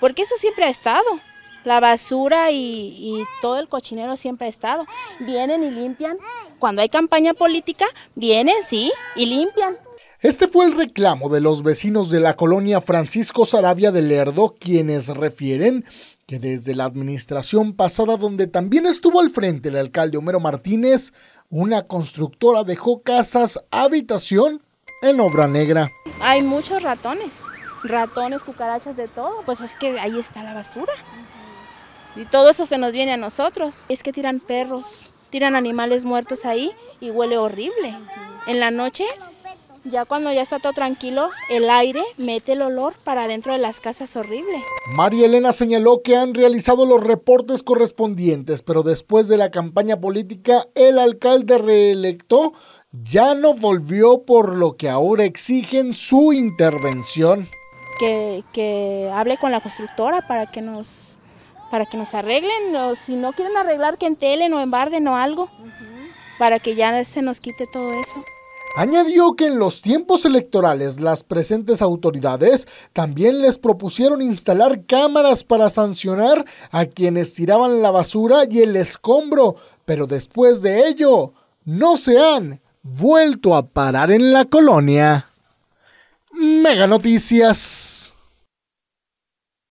porque eso siempre ha estado. La basura y, y, todo el cochinero siempre ha estado. Vienen y limpian. Cuando hay campaña política, vienen, sí, y limpian. Este fue el reclamo de los vecinos de la colonia Francisco Sarabia de Lerdo, quienes refieren que desde la administración pasada, donde también estuvo al frente el alcalde Homero Martínez, una constructora dejó casas habitación en obra negra. Hay muchos ratones, ratones, cucarachas, de todo, pues es que ahí está la basura. Y todo eso se nos viene a nosotros. Es que tiran perros, tiran animales muertos ahí y huele horrible. En la noche ya cuando ya está todo tranquilo, el aire mete el olor para dentro de las casas horrible. María Elena señaló que han realizado los reportes correspondientes, pero después de la campaña política, el alcalde reelecto ya no volvió por lo que ahora exigen su intervención. Que, que hable con la constructora para que nos para que nos arreglen, o si no quieren arreglar que entelen o embarden o algo, para que ya se nos quite todo eso. Añadió que en los tiempos electorales las presentes autoridades también les propusieron instalar cámaras para sancionar a quienes tiraban la basura y el escombro, pero después de ello no se han vuelto a parar en la colonia. Mega Noticias.